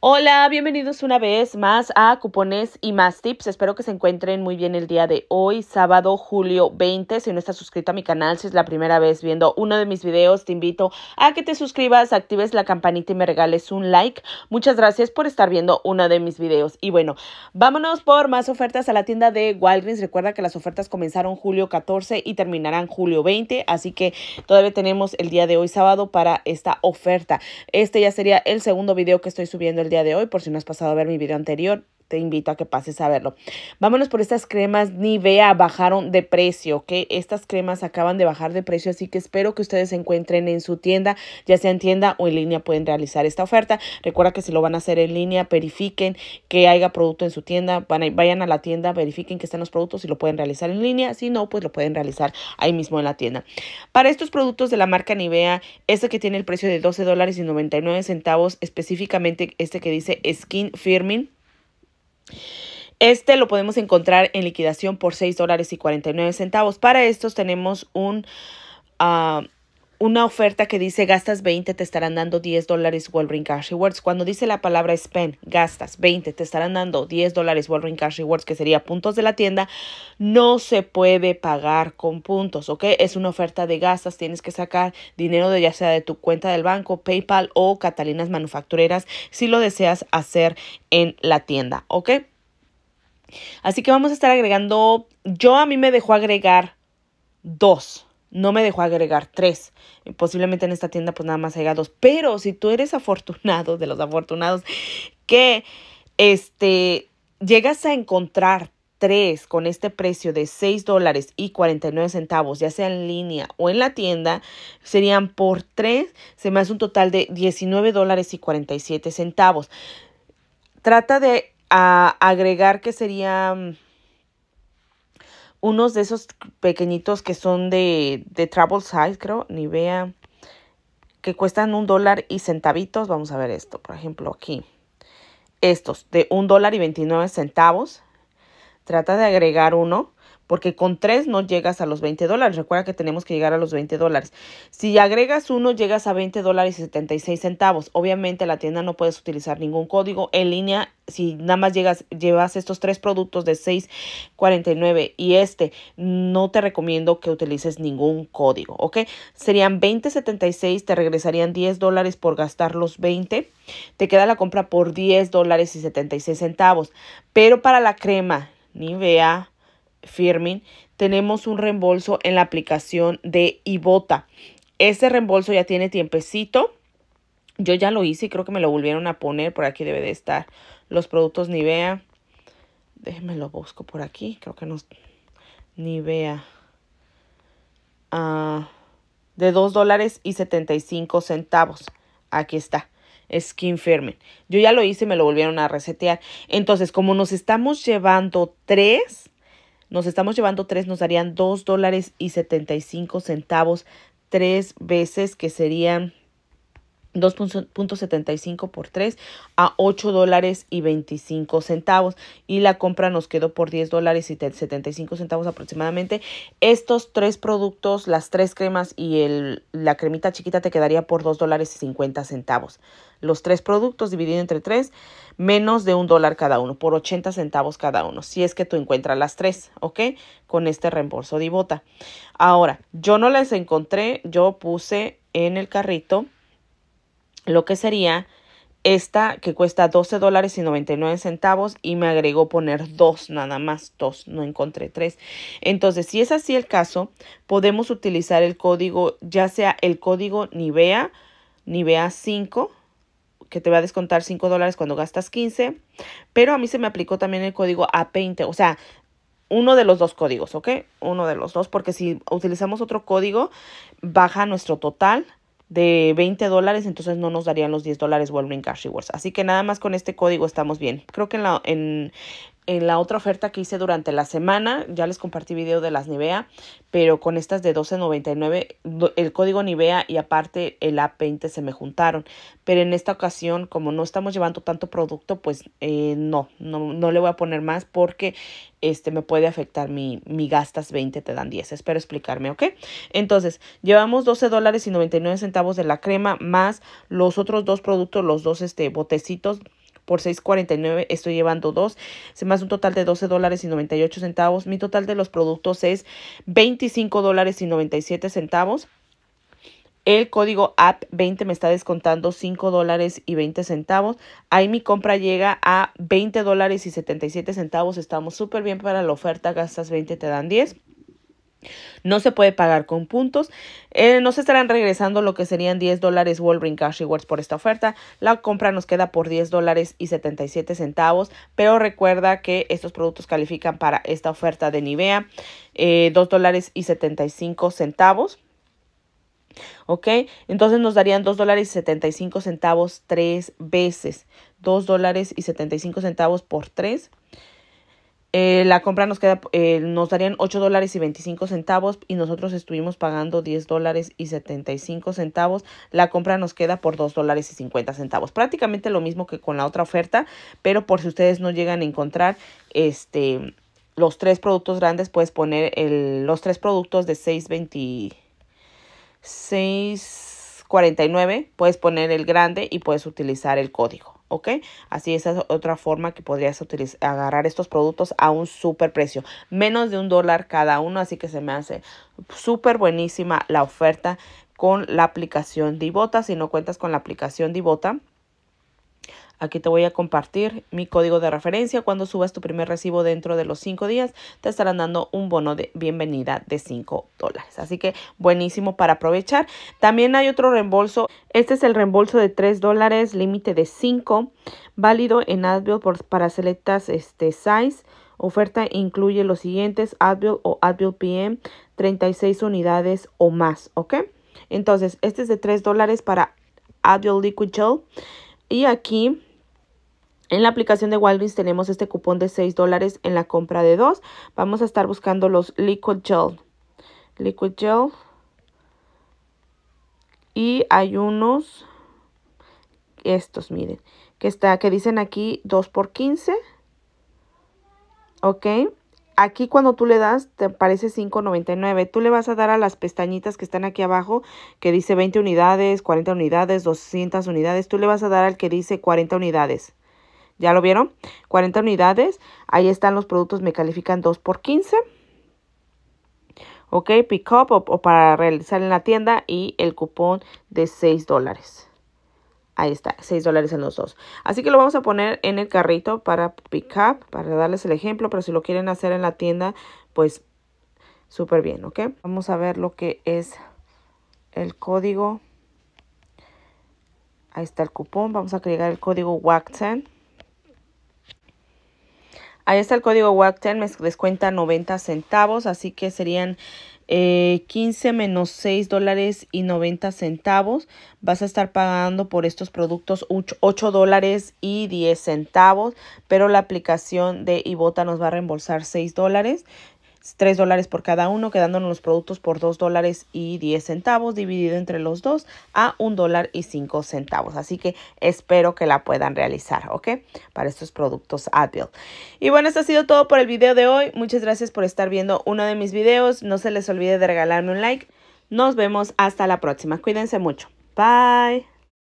Hola, bienvenidos una vez más a Cupones y más tips. Espero que se encuentren muy bien el día de hoy, sábado, julio 20. Si no estás suscrito a mi canal, si es la primera vez viendo uno de mis videos, te invito a que te suscribas, actives la campanita y me regales un like. Muchas gracias por estar viendo uno de mis videos. Y bueno, vámonos por más ofertas a la tienda de Walgreens. Recuerda que las ofertas comenzaron julio 14 y terminarán julio 20, así que todavía tenemos el día de hoy sábado para esta oferta. Este ya sería el segundo video que estoy subiendo el día de hoy, por si no has pasado a ver mi video anterior, te invito a que pases a verlo. Vámonos por estas cremas Nivea, bajaron de precio, ¿ok? Estas cremas acaban de bajar de precio, así que espero que ustedes se encuentren en su tienda, ya sea en tienda o en línea pueden realizar esta oferta. Recuerda que si lo van a hacer en línea, verifiquen que haya producto en su tienda, van vayan a la tienda, verifiquen que están los productos y lo pueden realizar en línea, si no, pues lo pueden realizar ahí mismo en la tienda. Para estos productos de la marca Nivea, este que tiene el precio de 12 dólares y 99 centavos, específicamente este que dice Skin Firming, este lo podemos encontrar en liquidación por 6 dólares y 49 centavos. Para estos tenemos un, uh, una oferta que dice gastas 20, te estarán dando 10 dólares Walgreens Cash Rewards. Cuando dice la palabra spend, gastas 20, te estarán dando 10 dólares Walgreens Cash Rewards, que sería puntos de la tienda, no se puede pagar con puntos, ¿ok? Es una oferta de gastas, tienes que sacar dinero de ya sea de tu cuenta del banco, PayPal o Catalinas Manufactureras si lo deseas hacer en la tienda, ¿ok? Así que vamos a estar agregando, yo a mí me dejó agregar dos, no me dejó agregar tres. Posiblemente en esta tienda pues nada más haya dos. Pero si tú eres afortunado, de los afortunados, que este, llegas a encontrar tres con este precio de 6 dólares y 49 centavos, ya sea en línea o en la tienda, serían por tres, se me hace un total de 19 dólares y 47 centavos. Trata de a agregar que serían unos de esos pequeñitos que son de, de travel size, creo, ni vea, que cuestan un dólar y centavitos. Vamos a ver esto, por ejemplo, aquí. Estos de un dólar y 29 centavos. Trata de agregar uno porque con tres no llegas a los 20 dólares. Recuerda que tenemos que llegar a los 20 dólares. Si agregas uno, llegas a 20 dólares y 76 centavos. Obviamente la tienda no puedes utilizar ningún código en línea. Si nada más llegas, llevas estos tres productos de 6.49 y este, no te recomiendo que utilices ningún código, ¿ok? Serían 20.76, te regresarían 10 dólares por gastar los 20. Te queda la compra por 10 dólares y 76 centavos. Pero para la crema, ni vea Firmin, tenemos un reembolso en la aplicación de Ibota. Este reembolso ya tiene tiempecito. Yo ya lo hice y creo que me lo volvieron a poner. Por aquí debe de estar los productos Nivea. Déjenme lo busco por aquí. Creo que no. Nivea. Ah, de 2 dólares y 75 centavos. Aquí está. Skin Firmin. Yo ya lo hice y me lo volvieron a resetear. Entonces, como nos estamos llevando tres nos estamos llevando tres, nos darían dos dólares y 75 centavos tres veces, que serían 2.75 por 3 a 8 dólares y 25 centavos. Y la compra nos quedó por 10 dólares y 75 centavos aproximadamente. Estos tres productos las tres cremas y el, la cremita chiquita te quedaría por 2 dólares y 50 centavos. Los tres productos dividido entre tres menos de un dólar cada uno por 80 centavos cada uno si es que tú encuentras las tres ok con este reembolso de Ibota. Ahora yo no las encontré yo puse en el carrito lo que sería esta que cuesta 12 dólares y 99 centavos y me agregó poner dos nada más, dos, no encontré tres. Entonces, si es así el caso, podemos utilizar el código, ya sea el código Nivea, Nivea 5, que te va a descontar 5 dólares cuando gastas 15, pero a mí se me aplicó también el código A20, o sea, uno de los dos códigos, ¿ok? Uno de los dos, porque si utilizamos otro código, baja nuestro total de 20 dólares, entonces no nos darían los 10 dólares Walgreens Cash Rewards. Así que nada más con este código estamos bien. Creo que en la, en, en la otra oferta que hice durante la semana, ya les compartí video de las Nivea, pero con estas de 12.99, el código Nivea y aparte el A20 se me juntaron. Pero en esta ocasión, como no estamos llevando tanto producto, pues eh, no, no, no le voy a poner más porque este me puede afectar mi, mi gastas 20, te dan 10. Espero explicarme, ¿ok? Entonces, llevamos 12 dólares y 99 centavos de la crema más los otros dos productos, los dos este, botecitos por 6.49 estoy llevando dos. Se me hace un total de 12 dólares y 98 centavos. Mi total de los productos es 25 dólares y 97 centavos. El código app20 me está descontando 5 dólares y 20 centavos. Ahí mi compra llega a 20 dólares y 77 centavos. Estamos súper bien para la oferta. Gastas 20, te dan 10. No se puede pagar con puntos. Eh, nos estarán regresando lo que serían 10 dólares Walgreens Cash Rewards por esta oferta. La compra nos queda por 10 dólares y 77 centavos. Pero recuerda que estos productos califican para esta oferta de Nivea. Eh, 2 dólares y 75 centavos. ¿ok? Entonces nos darían 2 dólares y 75 centavos tres veces. 2 dólares y 75 centavos por 3. Eh, la compra nos queda, eh, nos darían 8 dólares y 25 centavos y nosotros estuvimos pagando 10 dólares y 75 centavos. La compra nos queda por 2 dólares y 50 centavos. Prácticamente lo mismo que con la otra oferta, pero por si ustedes no llegan a encontrar este los tres productos grandes, puedes poner el, los tres productos de 6.20 649, puedes poner el grande y puedes utilizar el código. ¿Ok? Así esa es otra forma que podrías utilizar, agarrar estos productos a un super precio, menos de un dólar cada uno, así que se me hace súper buenísima la oferta con la aplicación Divota. Si no cuentas con la aplicación Divota, Aquí te voy a compartir mi código de referencia. Cuando subas tu primer recibo dentro de los 5 días, te estarán dando un bono de bienvenida de 5 dólares. Así que buenísimo para aprovechar. También hay otro reembolso. Este es el reembolso de 3 dólares, límite de 5, válido en Advil por, para selectas este, size. Oferta incluye los siguientes, Advil o Advil PM, 36 unidades o más, ¿ok? Entonces, este es de 3 dólares para Advil Liquid Gel. Y aquí en la aplicación de Walgreens tenemos este cupón de 6 dólares en la compra de 2. Vamos a estar buscando los Liquid Gel. Liquid Gel. Y hay unos, estos miren, que, está, que dicen aquí 2 por 15. Ok. Aquí cuando tú le das te aparece 5.99. Tú le vas a dar a las pestañitas que están aquí abajo que dice 20 unidades, 40 unidades, 200 unidades. Tú le vas a dar al que dice 40 unidades. ¿Ya lo vieron? 40 unidades. Ahí están los productos, me califican 2 por 15. Ok, pick up o, para realizar en la tienda y el cupón de 6 dólares. Ahí está, 6 dólares en los dos. Así que lo vamos a poner en el carrito para pick up, para darles el ejemplo. Pero si lo quieren hacer en la tienda, pues súper bien, ¿ok? Vamos a ver lo que es el código. Ahí está el cupón. Vamos a agregar el código WAC10. Ahí está el código WAC10, me descuenta 90 centavos, así que serían 15 eh, menos 6 dólares y 90 centavos. Vas a estar pagando por estos productos 8 dólares y 10 centavos, pero la aplicación de Ibota nos va a reembolsar 6 dólares. 3 dólares por cada uno, quedándonos los productos por 2 dólares y 10 centavos, dividido entre los dos a 1 dólar y 5 centavos. Así que espero que la puedan realizar, ¿ok? Para estos productos Advil. Y bueno, esto ha sido todo por el video de hoy. Muchas gracias por estar viendo uno de mis videos. No se les olvide de regalarme un like. Nos vemos hasta la próxima. Cuídense mucho. Bye.